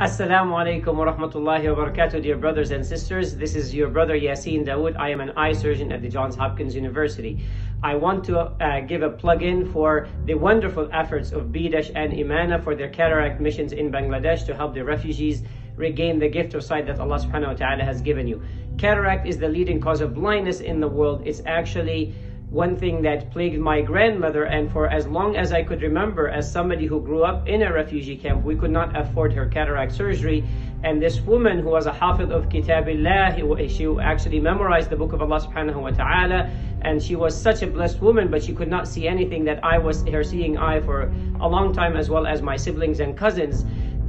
Assalamu alaikum wa rahmatullahi wa barakatuh, dear brothers and sisters. This is your brother Yassine Daoud. I am an eye surgeon at the Johns Hopkins University. I want to uh, give a plug-in for the wonderful efforts of BDesh and Imana for their cataract missions in Bangladesh to help the refugees regain the gift of sight that Allah subhanahu wa ta'ala has given you. Cataract is the leading cause of blindness in the world. It's actually one thing that plagued my grandmother and for as long as I could remember as somebody who grew up in a refugee camp we could not afford her cataract surgery and this woman who was a hafiz of kitabillah she actually memorized the book of Allah subhanahu wa ta'ala and she was such a blessed woman but she could not see anything that I was her seeing eye for a long time as well as my siblings and cousins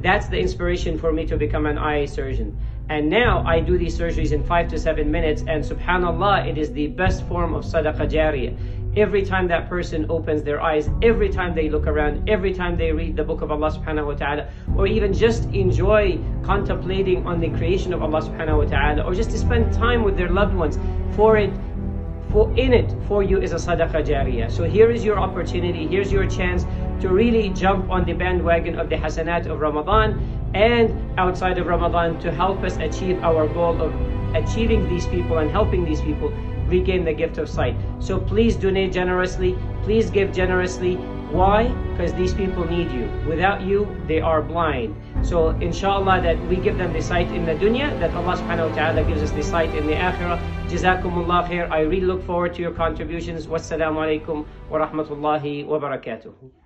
that's the inspiration for me to become an eye surgeon. And now I do these surgeries in five to seven minutes, and subhanAllah, it is the best form of sadaqah jariyah. Every time that person opens their eyes, every time they look around, every time they read the book of Allah subhanahu wa ta'ala, or even just enjoy contemplating on the creation of Allah subhanahu wa ta'ala, or just to spend time with their loved ones, for it for in it for you is a sadaqah jariyah. So here is your opportunity, here's your chance to really jump on the bandwagon of the hasanat of Ramadan and outside of Ramadan to help us achieve our goal of achieving these people and helping these people regain the gift of sight. So please donate generously, please give generously. Why? Because these people need you. Without you, they are blind. So inshallah that we give them the sight in the dunya, that Allah subhanahu wa ta'ala gives us the sight in the akhirah. Jazakumullah khair. I really look forward to your contributions. Wassalamu alaikum wa rahmatullahi wa barakatuh.